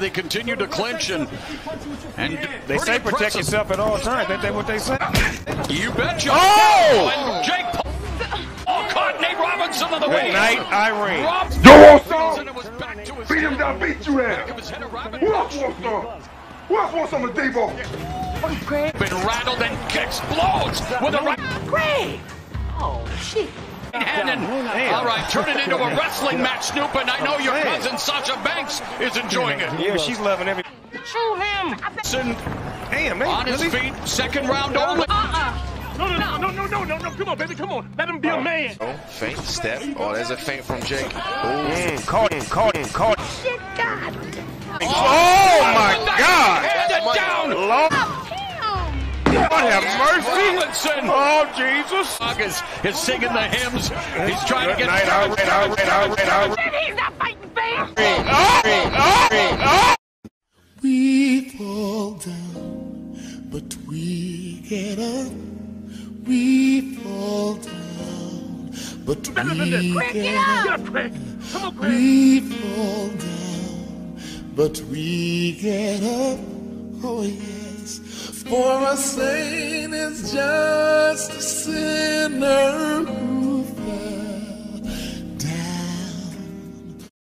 They continue to clinch and and They say pretty protect impressive. yourself at all times. Ain't that what they say? You betcha. Oh! And Jake Paul. Oh, caught Nate Robinson on the way. Good night, Irene. Robinson. You want And some? it was back to his Beat him down, beat you It down. was Henry Who Robinson. else wants some? Who else wants some of Devo? Been rattled and explodes with a right Greg! Oh, shit. Hand. And, Damn. all right, turn it into a wrestling match, Snoop. And I know your cousin Sasha Banks is enjoying it. Yeah, she's loving every. Chew him! Robinson Damn, they on his feet, second round only. No, no, no, no, no, no, no, no. Come on, baby, come on. Let him be a man. Oh, feint step. Oh, there's a feint from Jake. Oh, Mm, caught him, caught him, caught him. Shit, God! Oh have mercy. Robinson. Oh Jesus! Dog is, is singing the hymns. He's trying to Good get night, Irene, Irene, Irene, Irene. He's not fighting fair! Oh, oh, oh. We fall down, but we get up. We fall down, but we Greg, get get up! up. Get up, Craig. Come on, Craig. We fall down, but we get up. Oh yes, for a saint is just a sinner